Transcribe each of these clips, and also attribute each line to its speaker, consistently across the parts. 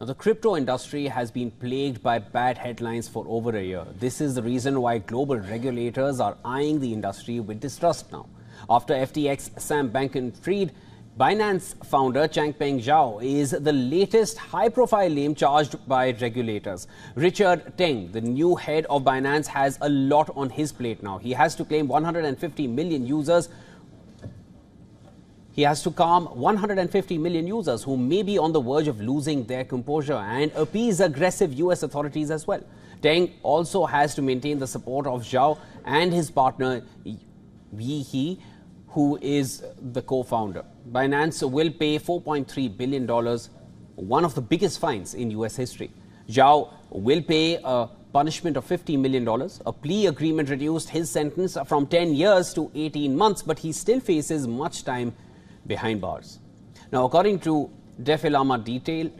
Speaker 1: Now, the crypto industry has been plagued by bad headlines for over a year. This is the reason why global regulators are eyeing the industry with distrust now. After FTX Sam Bankman-Fried, Binance founder Changpeng Zhao is the latest high-profile name charged by regulators. Richard Teng, the new head of Binance, has a lot on his plate now. He has to claim 150 million users he has to calm 150 million users who may be on the verge of losing their composure and appease aggressive US authorities as well. Teng also has to maintain the support of Zhao and his partner Yi He, who is the co-founder. Binance will pay $4.3 billion, one of the biggest fines in US history. Zhao will pay a punishment of $50 million. A plea agreement reduced his sentence from 10 years to 18 months, but he still faces much time behind bars. Now, according to DefiLlama detail,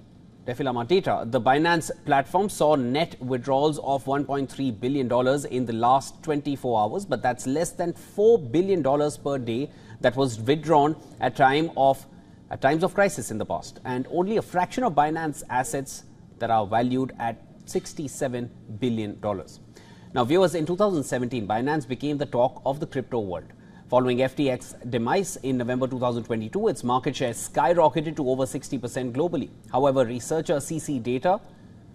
Speaker 1: DefiLlama data, the Binance platform saw net withdrawals of $1.3 billion in the last 24 hours, but that's less than $4 billion per day that was withdrawn at time of at times of crisis in the past, and only a fraction of Binance assets that are valued at $67 billion. Now, viewers, in 2017, Binance became the talk of the crypto world. Following FTX demise in November 2022, its market share skyrocketed to over 60% globally. However, researcher CC Data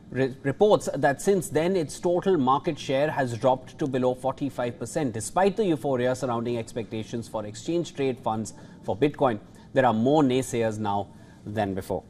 Speaker 1: re reports that since then its total market share has dropped to below 45%. Despite the euphoria surrounding expectations for exchange trade funds for Bitcoin, there are more naysayers now than before.